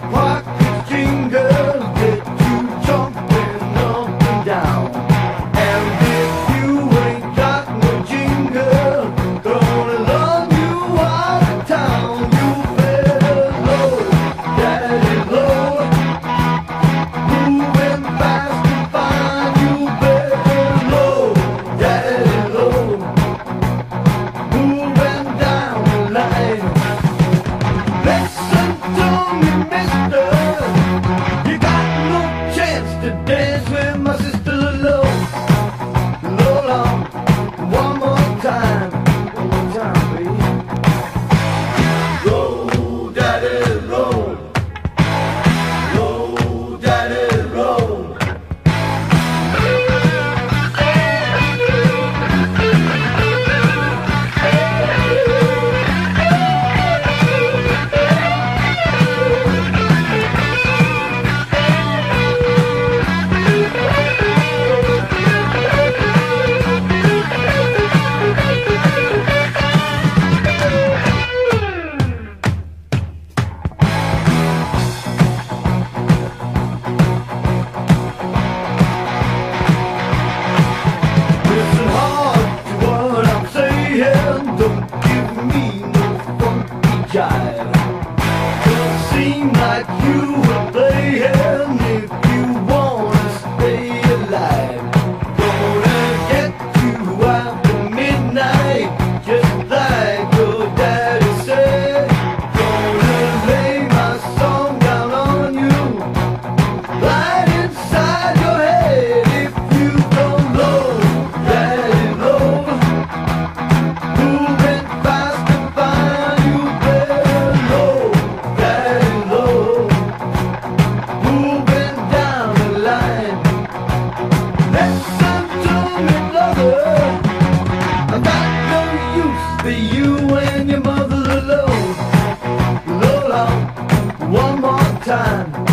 Why? dream like you were. be you and your mother alone. Lola, one more time.